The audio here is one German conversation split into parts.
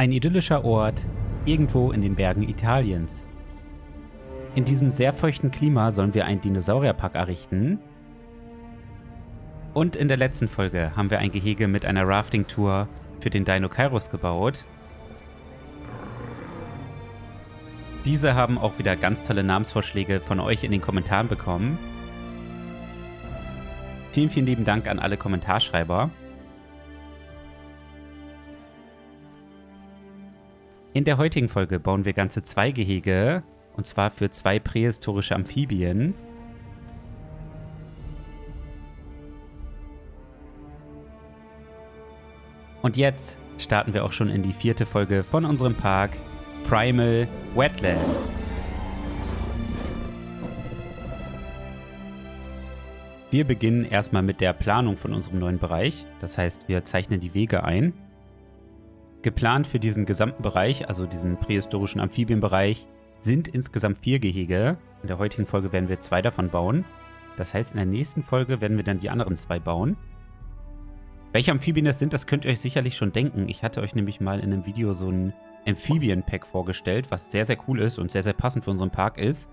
Ein idyllischer Ort irgendwo in den Bergen Italiens. In diesem sehr feuchten Klima sollen wir einen Dinosaurierpark errichten. Und in der letzten Folge haben wir ein Gehege mit einer Rafting-Tour für den Dino Kairos gebaut. Diese haben auch wieder ganz tolle Namensvorschläge von euch in den Kommentaren bekommen. Vielen, vielen lieben Dank an alle Kommentarschreiber. In der heutigen Folge bauen wir ganze zwei Gehege, und zwar für zwei prähistorische Amphibien. Und jetzt starten wir auch schon in die vierte Folge von unserem Park Primal Wetlands. Wir beginnen erstmal mit der Planung von unserem neuen Bereich. Das heißt, wir zeichnen die Wege ein. Geplant für diesen gesamten Bereich, also diesen prähistorischen Amphibienbereich, sind insgesamt vier Gehege. In der heutigen Folge werden wir zwei davon bauen. Das heißt, in der nächsten Folge werden wir dann die anderen zwei bauen. Welche Amphibien das sind, das könnt ihr euch sicherlich schon denken. Ich hatte euch nämlich mal in einem Video so ein Amphibien-Pack vorgestellt, was sehr, sehr cool ist und sehr, sehr passend für unseren Park ist.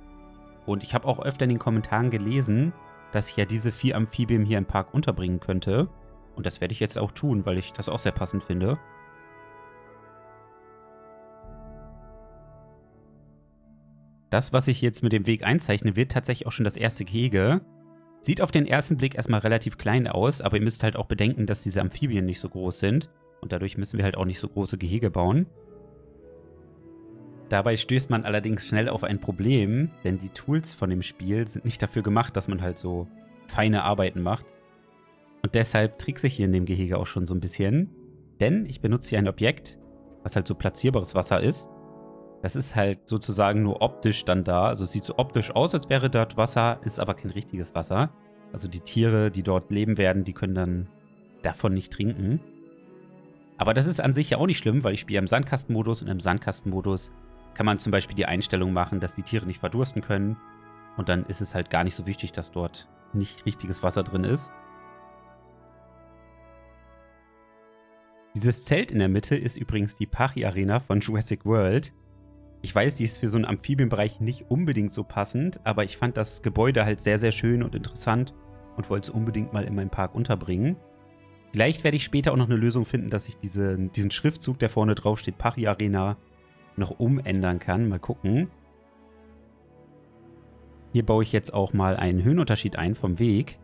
Und ich habe auch öfter in den Kommentaren gelesen, dass ich ja diese vier Amphibien hier im Park unterbringen könnte. Und das werde ich jetzt auch tun, weil ich das auch sehr passend finde. Das, was ich jetzt mit dem Weg einzeichne, wird tatsächlich auch schon das erste Gehege. Sieht auf den ersten Blick erstmal relativ klein aus, aber ihr müsst halt auch bedenken, dass diese Amphibien nicht so groß sind. Und dadurch müssen wir halt auch nicht so große Gehege bauen. Dabei stößt man allerdings schnell auf ein Problem, denn die Tools von dem Spiel sind nicht dafür gemacht, dass man halt so feine Arbeiten macht. Und deshalb trickse ich hier in dem Gehege auch schon so ein bisschen. Denn ich benutze hier ein Objekt, was halt so platzierbares Wasser ist. Das ist halt sozusagen nur optisch dann da. Also es sieht so optisch aus, als wäre dort Wasser, ist aber kein richtiges Wasser. Also die Tiere, die dort leben werden, die können dann davon nicht trinken. Aber das ist an sich ja auch nicht schlimm, weil ich spiele im Sandkastenmodus und im Sandkastenmodus kann man zum Beispiel die Einstellung machen, dass die Tiere nicht verdursten können. Und dann ist es halt gar nicht so wichtig, dass dort nicht richtiges Wasser drin ist. Dieses Zelt in der Mitte ist übrigens die Pachi-Arena von Jurassic World. Ich weiß, die ist für so einen Amphibienbereich nicht unbedingt so passend, aber ich fand das Gebäude halt sehr, sehr schön und interessant und wollte es unbedingt mal in meinem Park unterbringen. Vielleicht werde ich später auch noch eine Lösung finden, dass ich diese, diesen Schriftzug, der vorne drauf steht, Pachi Arena, noch umändern kann. Mal gucken. Hier baue ich jetzt auch mal einen Höhenunterschied ein vom Weg.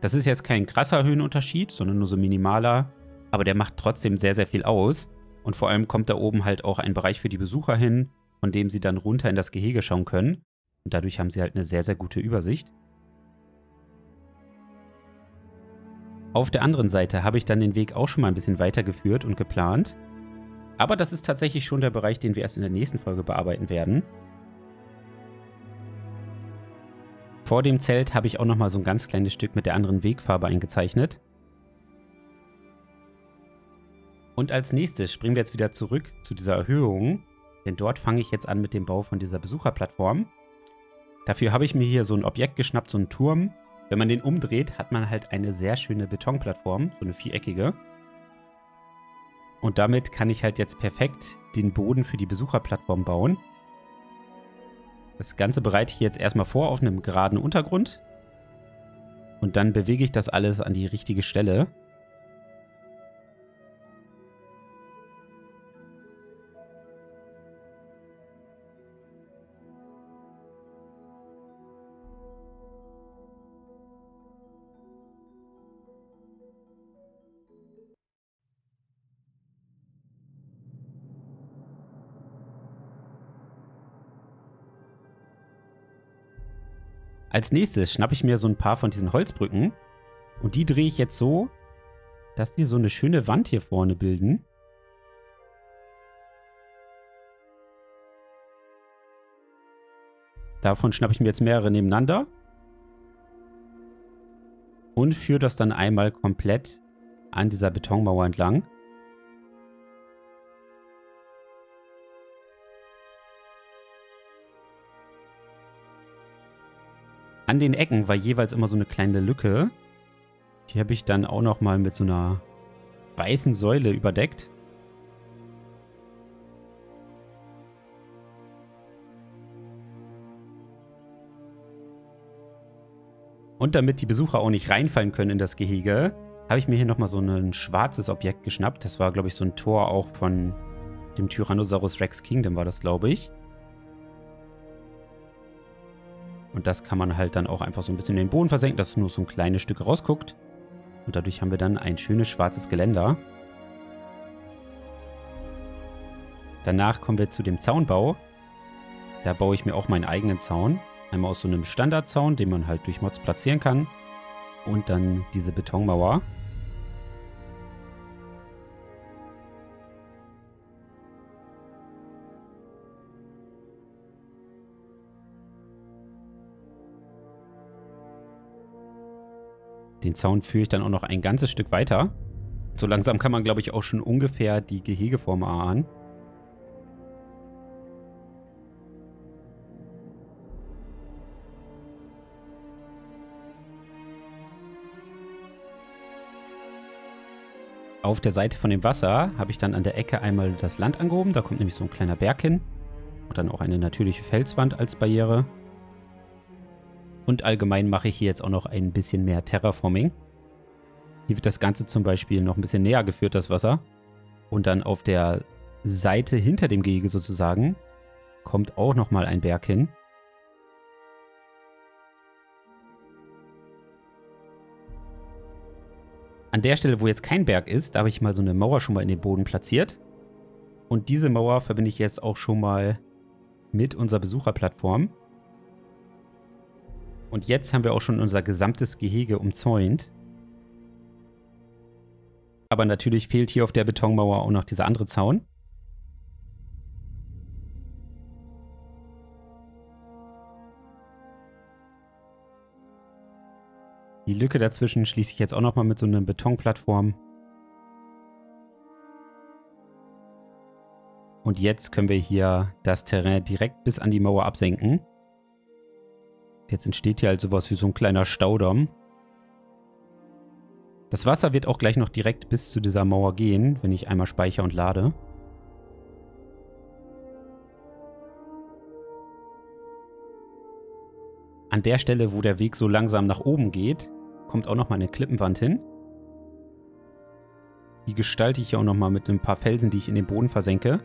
Das ist jetzt kein krasser Höhenunterschied, sondern nur so minimaler. Aber der macht trotzdem sehr, sehr viel aus. Und vor allem kommt da oben halt auch ein Bereich für die Besucher hin, von dem sie dann runter in das Gehege schauen können. Und dadurch haben sie halt eine sehr, sehr gute Übersicht. Auf der anderen Seite habe ich dann den Weg auch schon mal ein bisschen weitergeführt und geplant. Aber das ist tatsächlich schon der Bereich, den wir erst in der nächsten Folge bearbeiten werden. Vor dem Zelt habe ich auch nochmal so ein ganz kleines Stück mit der anderen Wegfarbe eingezeichnet. Und als nächstes springen wir jetzt wieder zurück zu dieser Erhöhung, denn dort fange ich jetzt an mit dem Bau von dieser Besucherplattform. Dafür habe ich mir hier so ein Objekt geschnappt, so einen Turm. Wenn man den umdreht, hat man halt eine sehr schöne Betonplattform, so eine viereckige. Und damit kann ich halt jetzt perfekt den Boden für die Besucherplattform bauen. Das Ganze bereite ich jetzt erstmal vor auf einem geraden Untergrund. Und dann bewege ich das alles an die richtige Stelle. Als nächstes schnappe ich mir so ein paar von diesen Holzbrücken und die drehe ich jetzt so, dass die so eine schöne Wand hier vorne bilden. Davon schnappe ich mir jetzt mehrere nebeneinander und führe das dann einmal komplett an dieser Betonmauer entlang. an den Ecken war jeweils immer so eine kleine Lücke. Die habe ich dann auch nochmal mit so einer weißen Säule überdeckt. Und damit die Besucher auch nicht reinfallen können in das Gehege, habe ich mir hier nochmal so ein schwarzes Objekt geschnappt. Das war, glaube ich, so ein Tor auch von dem Tyrannosaurus Rex Kingdom war das, glaube ich. Und das kann man halt dann auch einfach so ein bisschen in den Boden versenken, dass nur so ein kleines Stück rausguckt. Und dadurch haben wir dann ein schönes schwarzes Geländer. Danach kommen wir zu dem Zaunbau. Da baue ich mir auch meinen eigenen Zaun. Einmal aus so einem Standardzaun, den man halt durch Mods platzieren kann. Und dann diese Betonmauer. Den Zaun führe ich dann auch noch ein ganzes Stück weiter. So langsam kann man, glaube ich, auch schon ungefähr die Gehegeform erahnen. Auf der Seite von dem Wasser habe ich dann an der Ecke einmal das Land angehoben. Da kommt nämlich so ein kleiner Berg hin. Und dann auch eine natürliche Felswand als Barriere. Und allgemein mache ich hier jetzt auch noch ein bisschen mehr Terraforming. Hier wird das Ganze zum Beispiel noch ein bisschen näher geführt, das Wasser. Und dann auf der Seite hinter dem Gehege sozusagen kommt auch nochmal ein Berg hin. An der Stelle, wo jetzt kein Berg ist, da habe ich mal so eine Mauer schon mal in den Boden platziert. Und diese Mauer verbinde ich jetzt auch schon mal mit unserer Besucherplattform. Und jetzt haben wir auch schon unser gesamtes Gehege umzäunt. Aber natürlich fehlt hier auf der Betonmauer auch noch dieser andere Zaun. Die Lücke dazwischen schließe ich jetzt auch nochmal mit so einer Betonplattform. Und jetzt können wir hier das Terrain direkt bis an die Mauer absenken. Jetzt entsteht hier halt sowas wie so ein kleiner Staudamm. Das Wasser wird auch gleich noch direkt bis zu dieser Mauer gehen, wenn ich einmal speichere und lade. An der Stelle, wo der Weg so langsam nach oben geht, kommt auch nochmal eine Klippenwand hin. Die gestalte ich auch nochmal mit ein paar Felsen, die ich in den Boden versenke.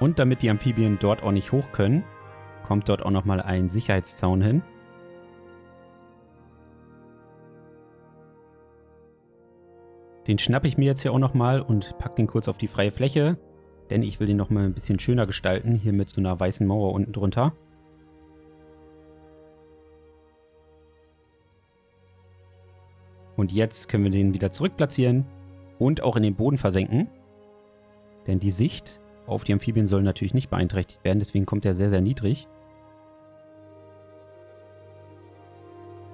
Und damit die Amphibien dort auch nicht hoch können, kommt dort auch nochmal ein Sicherheitszaun hin. Den schnappe ich mir jetzt hier auch nochmal und packe den kurz auf die freie Fläche. Denn ich will den nochmal ein bisschen schöner gestalten, hier mit so einer weißen Mauer unten drunter. Und jetzt können wir den wieder zurückplatzieren und auch in den Boden versenken. Denn die Sicht auf die Amphibien soll natürlich nicht beeinträchtigt werden, deswegen kommt er sehr, sehr niedrig.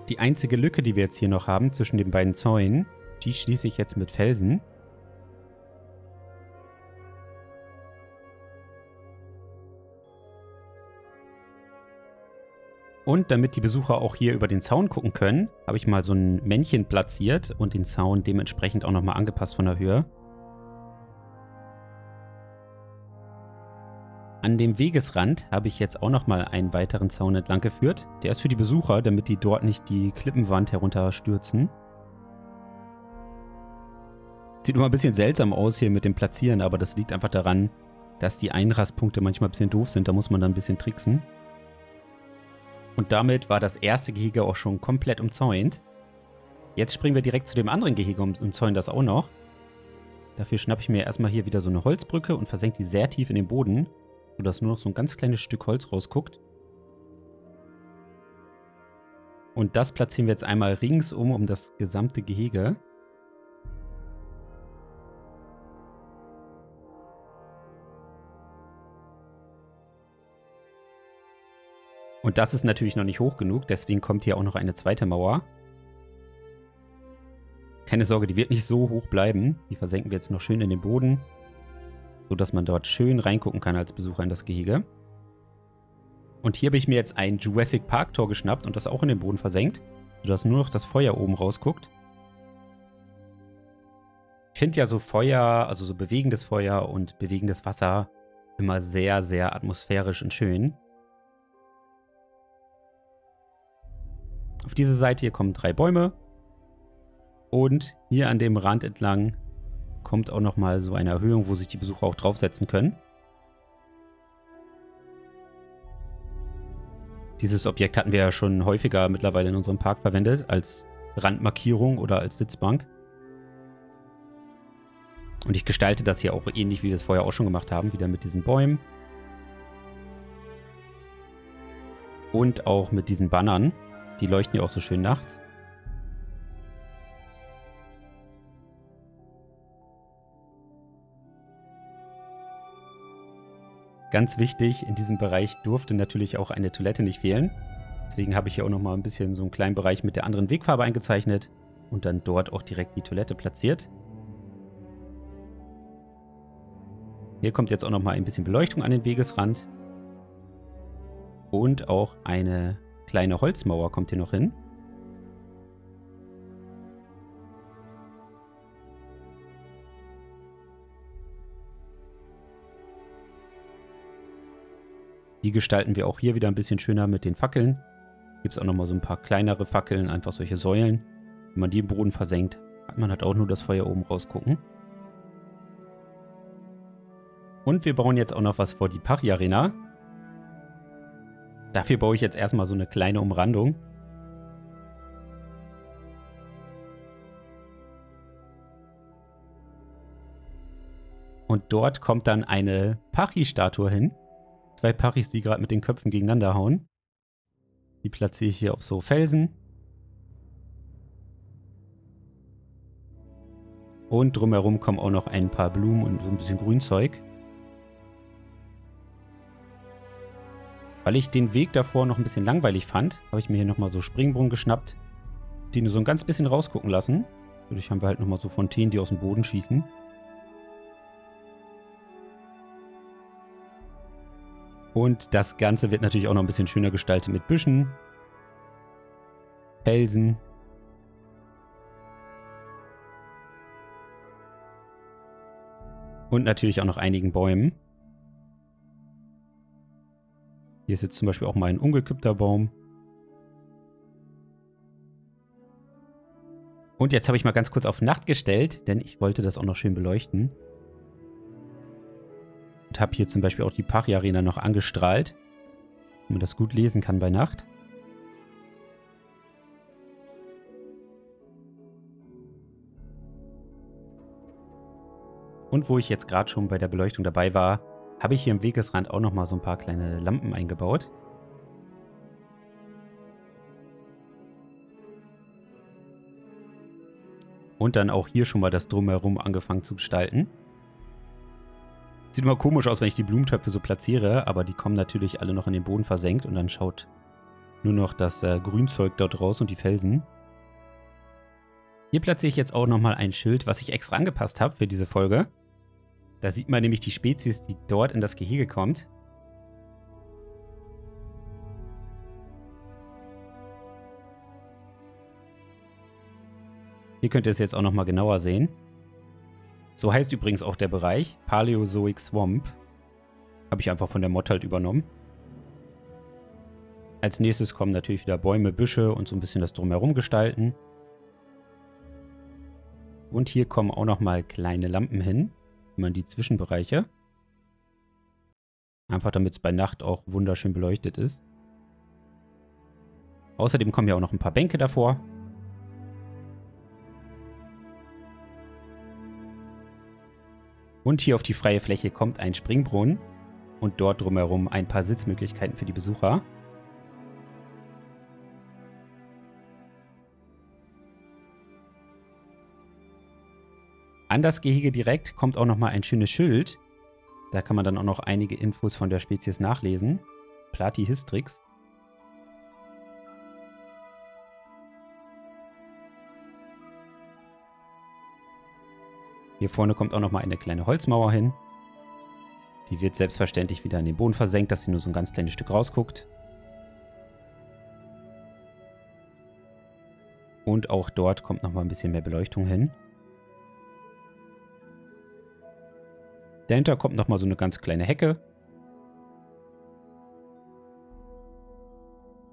Die einzige Lücke, die wir jetzt hier noch haben zwischen den beiden Zäunen, die schließe ich jetzt mit Felsen. Und damit die Besucher auch hier über den Zaun gucken können, habe ich mal so ein Männchen platziert und den Zaun dementsprechend auch nochmal angepasst von der Höhe. An dem Wegesrand habe ich jetzt auch nochmal einen weiteren Zaun entlang geführt. Der ist für die Besucher, damit die dort nicht die Klippenwand herunterstürzen. Sieht immer ein bisschen seltsam aus hier mit dem Platzieren, aber das liegt einfach daran, dass die Einrastpunkte manchmal ein bisschen doof sind. Da muss man dann ein bisschen tricksen. Und damit war das erste Gehege auch schon komplett umzäunt. Jetzt springen wir direkt zu dem anderen Gehege und umzäunen das auch noch. Dafür schnappe ich mir erstmal hier wieder so eine Holzbrücke und versenke die sehr tief in den Boden, sodass nur noch so ein ganz kleines Stück Holz rausguckt. Und das platzieren wir jetzt einmal ringsum um das gesamte Gehege. Und das ist natürlich noch nicht hoch genug, deswegen kommt hier auch noch eine zweite Mauer. Keine Sorge, die wird nicht so hoch bleiben. Die versenken wir jetzt noch schön in den Boden, sodass man dort schön reingucken kann als Besucher in das Gehege. Und hier habe ich mir jetzt ein Jurassic Park Tor geschnappt und das auch in den Boden versenkt, sodass nur noch das Feuer oben rausguckt. Ich finde ja so Feuer, also so bewegendes Feuer und bewegendes Wasser, Immer sehr, sehr atmosphärisch und schön. Auf diese Seite hier kommen drei Bäume. Und hier an dem Rand entlang kommt auch nochmal so eine Erhöhung, wo sich die Besucher auch draufsetzen können. Dieses Objekt hatten wir ja schon häufiger mittlerweile in unserem Park verwendet, als Randmarkierung oder als Sitzbank. Und ich gestalte das hier auch ähnlich, wie wir es vorher auch schon gemacht haben, wieder mit diesen Bäumen. Und auch mit diesen Bannern. Die leuchten ja auch so schön nachts. Ganz wichtig, in diesem Bereich durfte natürlich auch eine Toilette nicht fehlen. Deswegen habe ich hier auch nochmal ein bisschen so einen kleinen Bereich mit der anderen Wegfarbe eingezeichnet und dann dort auch direkt die Toilette platziert. Hier kommt jetzt auch nochmal ein bisschen Beleuchtung an den Wegesrand. Und auch eine kleine Holzmauer kommt hier noch hin. Die gestalten wir auch hier wieder ein bisschen schöner mit den Fackeln. Gibt es auch nochmal so ein paar kleinere Fackeln, einfach solche Säulen. Wenn man die im Boden versenkt, hat man halt auch nur das Feuer oben rausgucken. Und wir bauen jetzt auch noch was vor die Pachi-Arena. Dafür baue ich jetzt erstmal so eine kleine Umrandung. Und dort kommt dann eine Pachi-Statue hin. Zwei Pachis, die gerade mit den Köpfen gegeneinander hauen. Die platziere ich hier auf so Felsen. Und drumherum kommen auch noch ein paar Blumen und ein bisschen Grünzeug. Weil ich den Weg davor noch ein bisschen langweilig fand, habe ich mir hier nochmal so Springbrunnen geschnappt, die nur so ein ganz bisschen rausgucken lassen. Dadurch haben wir halt nochmal so Fontänen, die aus dem Boden schießen. Und das Ganze wird natürlich auch noch ein bisschen schöner gestaltet mit Büschen, Felsen. Und natürlich auch noch einigen Bäumen. Hier ist jetzt zum Beispiel auch mal ein umgekippter Baum. Und jetzt habe ich mal ganz kurz auf Nacht gestellt, denn ich wollte das auch noch schön beleuchten. Habe hier zum Beispiel auch die Pari-Arena noch angestrahlt, damit man das gut lesen kann bei Nacht. Und wo ich jetzt gerade schon bei der Beleuchtung dabei war, habe ich hier im Wegesrand auch nochmal so ein paar kleine Lampen eingebaut. Und dann auch hier schon mal das Drumherum angefangen zu gestalten. Sieht immer komisch aus, wenn ich die Blumentöpfe so platziere, aber die kommen natürlich alle noch in den Boden versenkt und dann schaut nur noch das äh, Grünzeug dort raus und die Felsen. Hier platziere ich jetzt auch nochmal ein Schild, was ich extra angepasst habe für diese Folge. Da sieht man nämlich die Spezies, die dort in das Gehege kommt. Hier könnt ihr es jetzt auch nochmal genauer sehen. So heißt übrigens auch der Bereich. Paleozoic Swamp. Habe ich einfach von der Mod halt übernommen. Als nächstes kommen natürlich wieder Bäume, Büsche und so ein bisschen das Drumherum gestalten. Und hier kommen auch nochmal kleine Lampen hin. Immer die Zwischenbereiche. Einfach damit es bei Nacht auch wunderschön beleuchtet ist. Außerdem kommen ja auch noch ein paar Bänke davor. Und hier auf die freie Fläche kommt ein Springbrunnen und dort drumherum ein paar Sitzmöglichkeiten für die Besucher. An das Gehege direkt kommt auch nochmal ein schönes Schild. Da kann man dann auch noch einige Infos von der Spezies nachlesen. Platyhistrix. Hier vorne kommt auch nochmal eine kleine Holzmauer hin. Die wird selbstverständlich wieder in den Boden versenkt, dass sie nur so ein ganz kleines Stück rausguckt. Und auch dort kommt nochmal ein bisschen mehr Beleuchtung hin. Dahinter kommt nochmal so eine ganz kleine Hecke.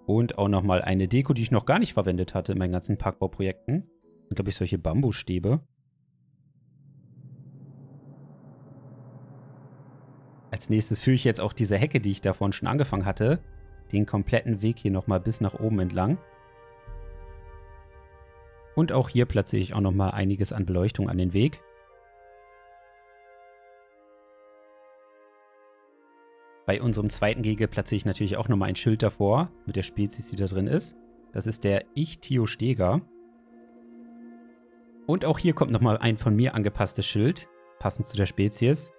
Und auch nochmal eine Deko, die ich noch gar nicht verwendet hatte in meinen ganzen Parkbauprojekten. Und glaube ich solche Bambusstäbe. Als nächstes führe ich jetzt auch diese Hecke, die ich davon schon angefangen hatte, den kompletten Weg hier nochmal bis nach oben entlang. Und auch hier platziere ich auch nochmal einiges an Beleuchtung an den Weg. Bei unserem zweiten Gehege platziere ich natürlich auch nochmal ein Schild davor mit der Spezies, die da drin ist. Das ist der Ichthyosteger. Und auch hier kommt nochmal ein von mir angepasstes Schild, passend zu der Spezies.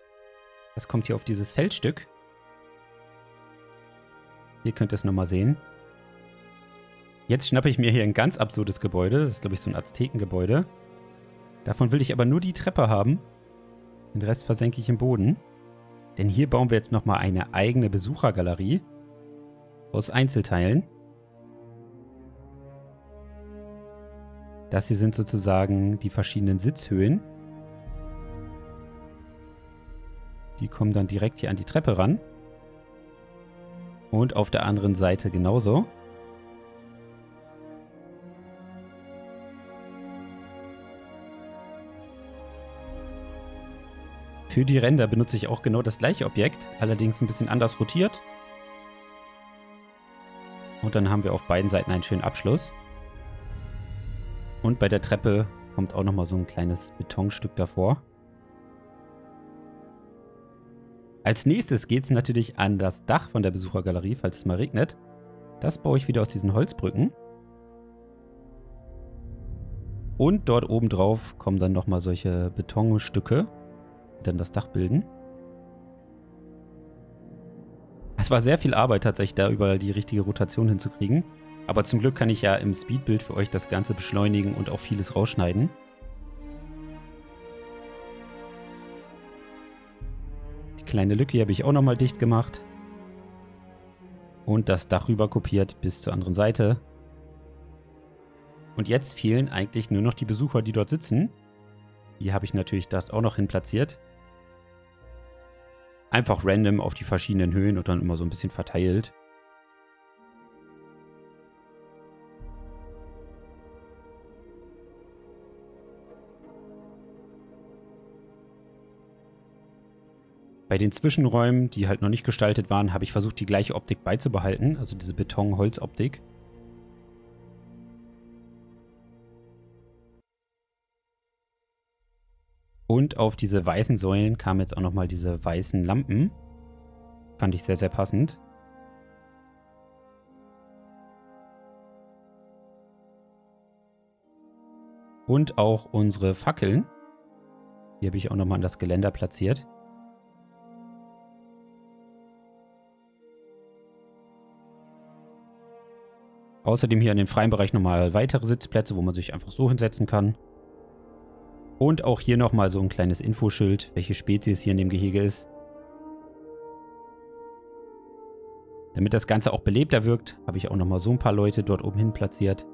Das kommt hier auf dieses Feldstück. Hier könnt ihr es nochmal sehen. Jetzt schnappe ich mir hier ein ganz absurdes Gebäude. Das ist, glaube ich, so ein Aztekengebäude. Davon will ich aber nur die Treppe haben. Den Rest versenke ich im Boden. Denn hier bauen wir jetzt nochmal eine eigene Besuchergalerie aus Einzelteilen. Das hier sind sozusagen die verschiedenen Sitzhöhen. Die kommen dann direkt hier an die Treppe ran. Und auf der anderen Seite genauso. Für die Ränder benutze ich auch genau das gleiche Objekt, allerdings ein bisschen anders rotiert. Und dann haben wir auf beiden Seiten einen schönen Abschluss. Und bei der Treppe kommt auch nochmal so ein kleines Betonstück davor. Als nächstes geht es natürlich an das Dach von der Besuchergalerie, falls es mal regnet. Das baue ich wieder aus diesen Holzbrücken. Und dort oben drauf kommen dann nochmal solche Betonstücke dann das Dach bilden. Es war sehr viel Arbeit tatsächlich, da überall die richtige Rotation hinzukriegen. Aber zum Glück kann ich ja im Speedbild für euch das Ganze beschleunigen und auch vieles rausschneiden. Kleine Lücke habe ich auch nochmal dicht gemacht. Und das Dach rüber kopiert bis zur anderen Seite. Und jetzt fehlen eigentlich nur noch die Besucher, die dort sitzen. Die habe ich natürlich dort auch noch hin platziert einfach random auf die verschiedenen Höhen und dann immer so ein bisschen verteilt. Bei den Zwischenräumen, die halt noch nicht gestaltet waren, habe ich versucht, die gleiche Optik beizubehalten, also diese Beton-Holz-Optik. Und auf diese weißen Säulen kamen jetzt auch nochmal diese weißen Lampen. Fand ich sehr, sehr passend. Und auch unsere Fackeln. Die habe ich auch nochmal an das Geländer platziert. Außerdem hier in den freien Bereich nochmal weitere Sitzplätze, wo man sich einfach so hinsetzen kann. Und auch hier nochmal so ein kleines Infoschild, welche Spezies hier in dem Gehege ist. Damit das Ganze auch belebter wirkt, habe ich auch nochmal so ein paar Leute dort oben hin platziert.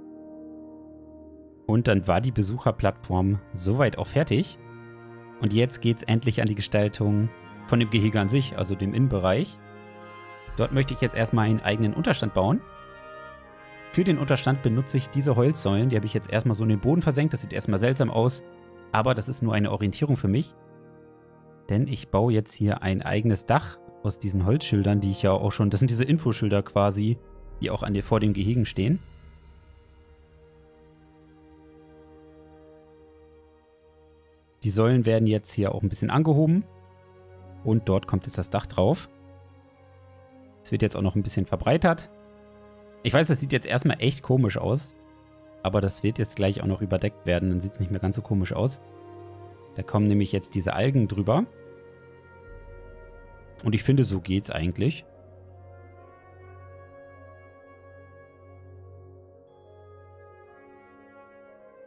Und dann war die Besucherplattform soweit auch fertig. Und jetzt geht es endlich an die Gestaltung von dem Gehege an sich, also dem Innenbereich. Dort möchte ich jetzt erstmal einen eigenen Unterstand bauen. Für den Unterstand benutze ich diese Holzsäulen, die habe ich jetzt erstmal so in den Boden versenkt. Das sieht erstmal seltsam aus. Aber das ist nur eine Orientierung für mich. Denn ich baue jetzt hier ein eigenes Dach aus diesen Holzschildern, die ich ja auch schon... Das sind diese Infoschilder quasi, die auch an dir vor dem Gehegen stehen. Die Säulen werden jetzt hier auch ein bisschen angehoben. Und dort kommt jetzt das Dach drauf. Es wird jetzt auch noch ein bisschen verbreitert. Ich weiß, das sieht jetzt erstmal echt komisch aus. Aber das wird jetzt gleich auch noch überdeckt werden, dann sieht es nicht mehr ganz so komisch aus. Da kommen nämlich jetzt diese Algen drüber. Und ich finde, so geht's eigentlich.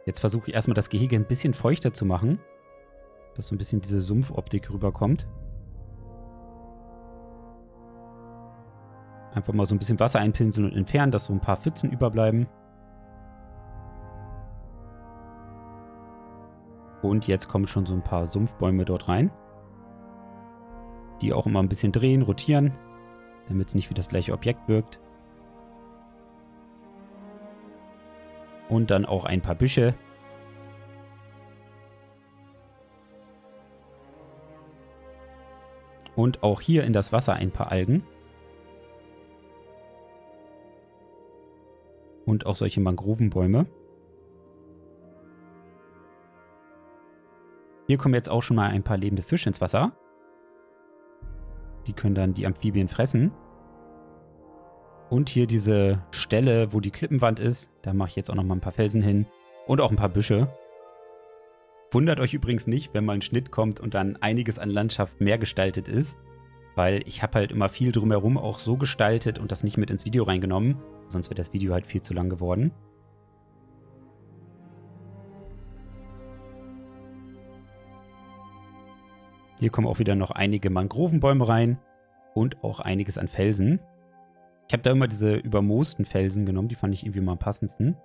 Jetzt versuche ich erstmal das Gehege ein bisschen feuchter zu machen. Dass so ein bisschen diese Sumpfoptik rüberkommt. Einfach mal so ein bisschen Wasser einpinseln und entfernen, dass so ein paar Pfützen überbleiben. Und jetzt kommen schon so ein paar Sumpfbäume dort rein. Die auch immer ein bisschen drehen, rotieren, damit es nicht wie das gleiche Objekt wirkt. Und dann auch ein paar Büsche. Und auch hier in das Wasser ein paar Algen. Und auch solche Mangrovenbäume. Hier kommen jetzt auch schon mal ein paar lebende Fische ins Wasser. Die können dann die Amphibien fressen. Und hier diese Stelle, wo die Klippenwand ist. Da mache ich jetzt auch noch mal ein paar Felsen hin. Und auch ein paar Büsche. Wundert euch übrigens nicht, wenn mal ein Schnitt kommt und dann einiges an Landschaft mehr gestaltet ist. Weil ich habe halt immer viel drumherum auch so gestaltet und das nicht mit ins Video reingenommen. Sonst wäre das Video halt viel zu lang geworden. Hier kommen auch wieder noch einige Mangrovenbäume rein und auch einiges an Felsen. Ich habe da immer diese übermoosten Felsen genommen, die fand ich irgendwie mal am passendsten.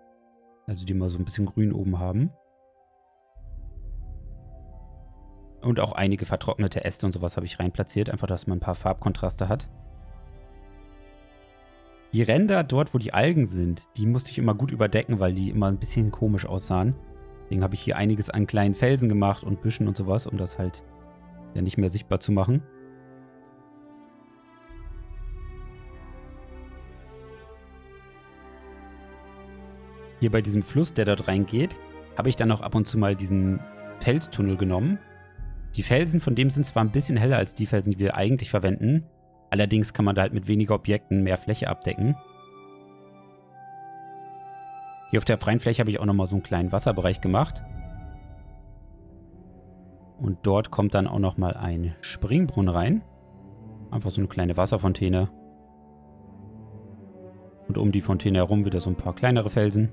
Also die mal so ein bisschen grün oben haben. Und auch einige vertrocknete Äste und sowas habe ich reinplatziert, einfach, dass man ein paar Farbkontraste hat. Die Ränder dort, wo die Algen sind, die musste ich immer gut überdecken, weil die immer ein bisschen komisch aussahen. Deswegen habe ich hier einiges an kleinen Felsen gemacht und Büschen und sowas, um das halt ja nicht mehr sichtbar zu machen. Hier bei diesem Fluss, der dort reingeht, habe ich dann auch ab und zu mal diesen Felstunnel genommen. Die Felsen von dem sind zwar ein bisschen heller als die Felsen, die wir eigentlich verwenden. Allerdings kann man da halt mit weniger Objekten mehr Fläche abdecken. Hier auf der freien Fläche habe ich auch nochmal so einen kleinen Wasserbereich gemacht. Und dort kommt dann auch nochmal ein Springbrunnen rein. Einfach so eine kleine Wasserfontäne. Und um die Fontäne herum wieder so ein paar kleinere Felsen.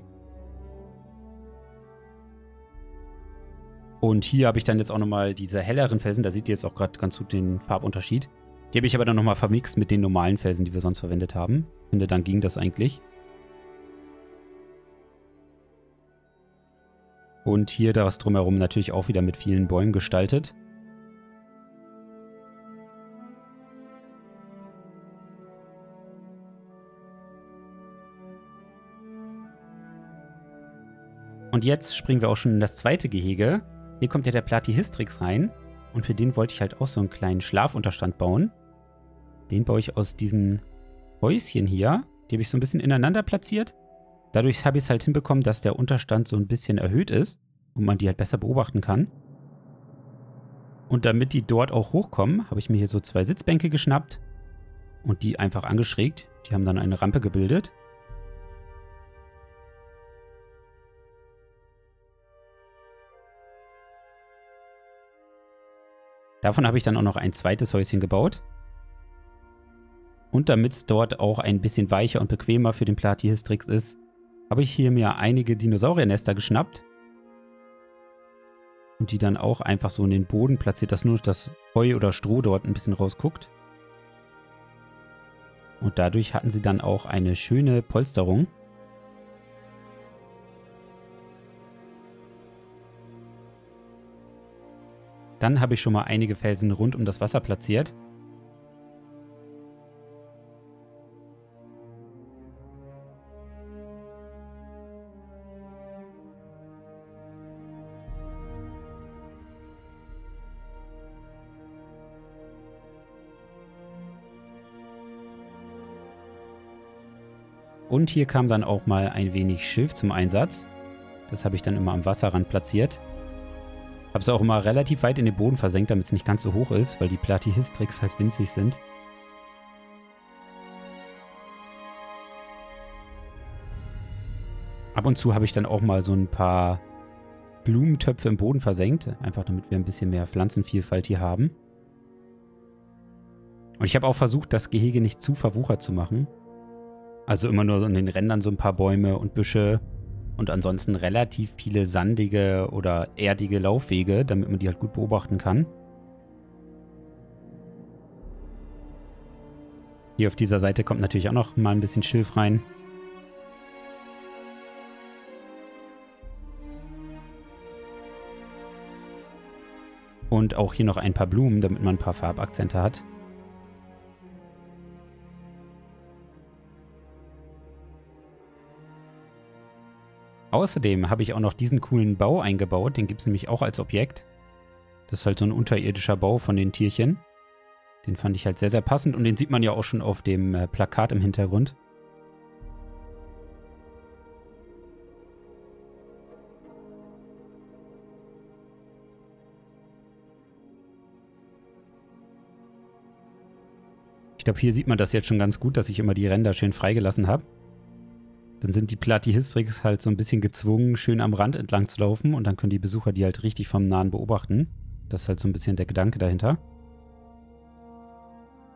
Und hier habe ich dann jetzt auch nochmal diese helleren Felsen. Da seht ihr jetzt auch gerade ganz gut den Farbunterschied. Die habe ich aber dann nochmal vermixt mit den normalen Felsen, die wir sonst verwendet haben. Ich finde, dann ging das eigentlich. Und hier das drumherum natürlich auch wieder mit vielen Bäumen gestaltet. Und jetzt springen wir auch schon in das zweite Gehege. Hier kommt ja der Platyhistrix rein. Und für den wollte ich halt auch so einen kleinen Schlafunterstand bauen. Den baue ich aus diesen Häuschen hier. Die habe ich so ein bisschen ineinander platziert. Dadurch habe ich es halt hinbekommen, dass der Unterstand so ein bisschen erhöht ist und man die halt besser beobachten kann. Und damit die dort auch hochkommen, habe ich mir hier so zwei Sitzbänke geschnappt und die einfach angeschrägt. Die haben dann eine Rampe gebildet. Davon habe ich dann auch noch ein zweites Häuschen gebaut. Und damit es dort auch ein bisschen weicher und bequemer für den Platyhistrix ist, habe ich hier mir einige Dinosauriernester geschnappt und die dann auch einfach so in den Boden platziert, dass nur das Heu oder Stroh dort ein bisschen rausguckt. Und dadurch hatten sie dann auch eine schöne Polsterung. Dann habe ich schon mal einige Felsen rund um das Wasser platziert. Und hier kam dann auch mal ein wenig Schilf zum Einsatz. Das habe ich dann immer am Wasserrand platziert. Habe es auch immer relativ weit in den Boden versenkt, damit es nicht ganz so hoch ist, weil die Platyhistrix halt winzig sind. Ab und zu habe ich dann auch mal so ein paar Blumentöpfe im Boden versenkt, einfach damit wir ein bisschen mehr Pflanzenvielfalt hier haben. Und ich habe auch versucht, das Gehege nicht zu verwuchert zu machen. Also immer nur an den Rändern so ein paar Bäume und Büsche und ansonsten relativ viele sandige oder erdige Laufwege, damit man die halt gut beobachten kann. Hier auf dieser Seite kommt natürlich auch noch mal ein bisschen Schilf rein. Und auch hier noch ein paar Blumen, damit man ein paar Farbakzente hat. Außerdem habe ich auch noch diesen coolen Bau eingebaut. Den gibt es nämlich auch als Objekt. Das ist halt so ein unterirdischer Bau von den Tierchen. Den fand ich halt sehr, sehr passend. Und den sieht man ja auch schon auf dem äh, Plakat im Hintergrund. glaube, hier sieht man das jetzt schon ganz gut, dass ich immer die Ränder schön freigelassen habe. Dann sind die Platyhistrix halt so ein bisschen gezwungen, schön am Rand entlang zu laufen und dann können die Besucher die halt richtig vom Nahen beobachten. Das ist halt so ein bisschen der Gedanke dahinter.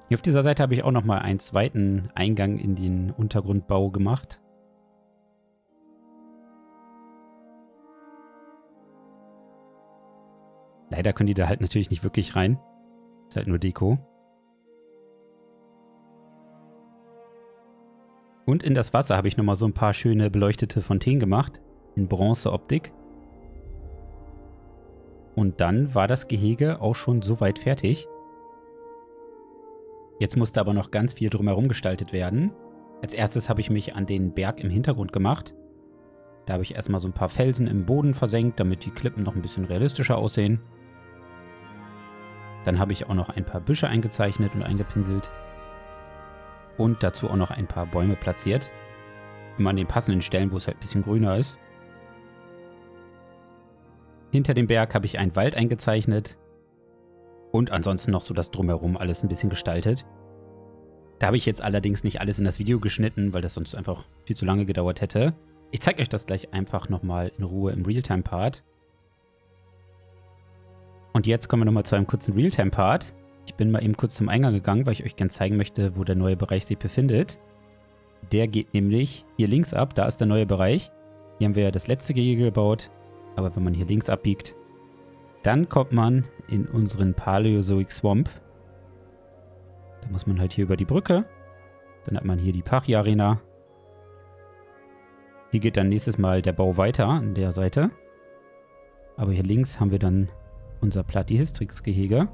Hier auf dieser Seite habe ich auch nochmal einen zweiten Eingang in den Untergrundbau gemacht. Leider können die da halt natürlich nicht wirklich rein. Ist halt nur Deko. Und in das Wasser habe ich nochmal so ein paar schöne beleuchtete Fontänen gemacht. In Bronzeoptik. Und dann war das Gehege auch schon soweit fertig. Jetzt musste aber noch ganz viel drumherum gestaltet werden. Als erstes habe ich mich an den Berg im Hintergrund gemacht. Da habe ich erstmal so ein paar Felsen im Boden versenkt, damit die Klippen noch ein bisschen realistischer aussehen. Dann habe ich auch noch ein paar Büsche eingezeichnet und eingepinselt und dazu auch noch ein paar Bäume platziert. Immer an den passenden Stellen, wo es halt ein bisschen grüner ist. Hinter dem Berg habe ich einen Wald eingezeichnet und ansonsten noch so das Drumherum alles ein bisschen gestaltet. Da habe ich jetzt allerdings nicht alles in das Video geschnitten, weil das sonst einfach viel zu lange gedauert hätte. Ich zeige euch das gleich einfach nochmal in Ruhe im Realtime-Part. Und jetzt kommen wir nochmal zu einem kurzen Realtime-Part. Ich bin mal eben kurz zum Eingang gegangen, weil ich euch gerne zeigen möchte, wo der neue Bereich sich befindet. Der geht nämlich hier links ab, da ist der neue Bereich. Hier haben wir ja das letzte Gehege gebaut, aber wenn man hier links abbiegt, dann kommt man in unseren Paleozoic Swamp. Da muss man halt hier über die Brücke. Dann hat man hier die Pachia-Arena. Hier geht dann nächstes Mal der Bau weiter an der Seite. Aber hier links haben wir dann unser Platyhistrix-Gehege.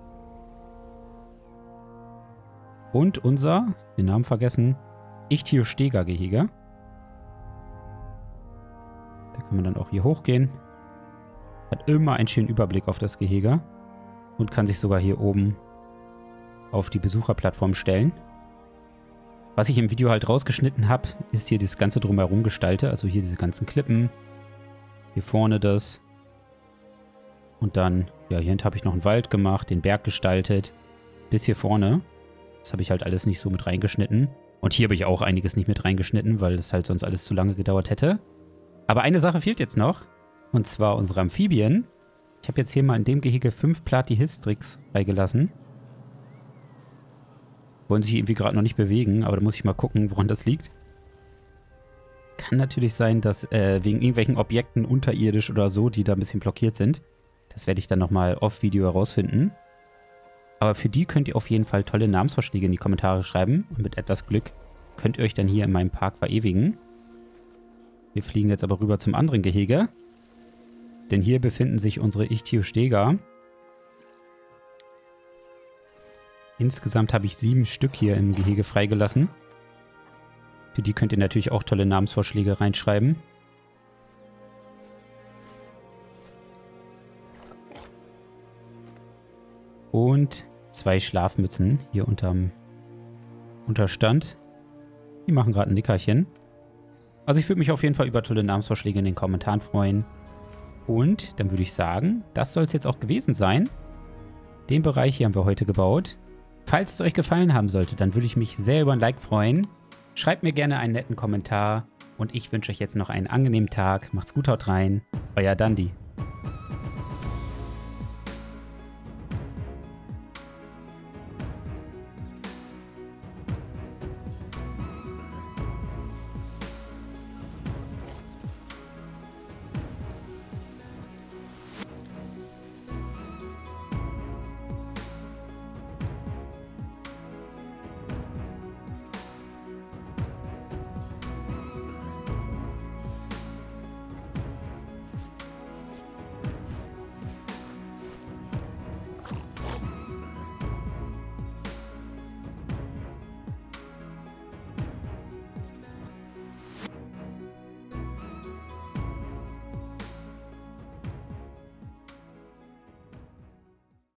Und unser, den Namen vergessen, Ichthyostega-Gehege. Da kann man dann auch hier hochgehen. Hat immer einen schönen Überblick auf das Gehege. Und kann sich sogar hier oben auf die Besucherplattform stellen. Was ich im Video halt rausgeschnitten habe, ist hier das ganze drumherum gestalte. Also hier diese ganzen Klippen. Hier vorne das. Und dann, ja, hier hinten habe ich noch einen Wald gemacht, den Berg gestaltet. Bis hier vorne. Das habe ich halt alles nicht so mit reingeschnitten. Und hier habe ich auch einiges nicht mit reingeschnitten, weil es halt sonst alles zu lange gedauert hätte. Aber eine Sache fehlt jetzt noch. Und zwar unsere Amphibien. Ich habe jetzt hier mal in dem Gehege fünf Platyhistrix freigelassen. Wollen sich irgendwie gerade noch nicht bewegen, aber da muss ich mal gucken, woran das liegt. Kann natürlich sein, dass äh, wegen irgendwelchen Objekten unterirdisch oder so, die da ein bisschen blockiert sind. Das werde ich dann nochmal off-Video herausfinden. Aber für die könnt ihr auf jeden Fall tolle Namensvorschläge in die Kommentare schreiben. Und mit etwas Glück könnt ihr euch dann hier in meinem Park verewigen. Wir fliegen jetzt aber rüber zum anderen Gehege. Denn hier befinden sich unsere Ichthyostega. Insgesamt habe ich sieben Stück hier im Gehege freigelassen. Für die könnt ihr natürlich auch tolle Namensvorschläge reinschreiben. Und zwei Schlafmützen hier unterm Unterstand. Die machen gerade ein Nickerchen. Also ich würde mich auf jeden Fall über tolle Namensvorschläge in den Kommentaren freuen. Und dann würde ich sagen, das soll es jetzt auch gewesen sein. Den Bereich hier haben wir heute gebaut. Falls es euch gefallen haben sollte, dann würde ich mich sehr über ein Like freuen. Schreibt mir gerne einen netten Kommentar. Und ich wünsche euch jetzt noch einen angenehmen Tag. Macht's gut, haut rein. Euer Dandy.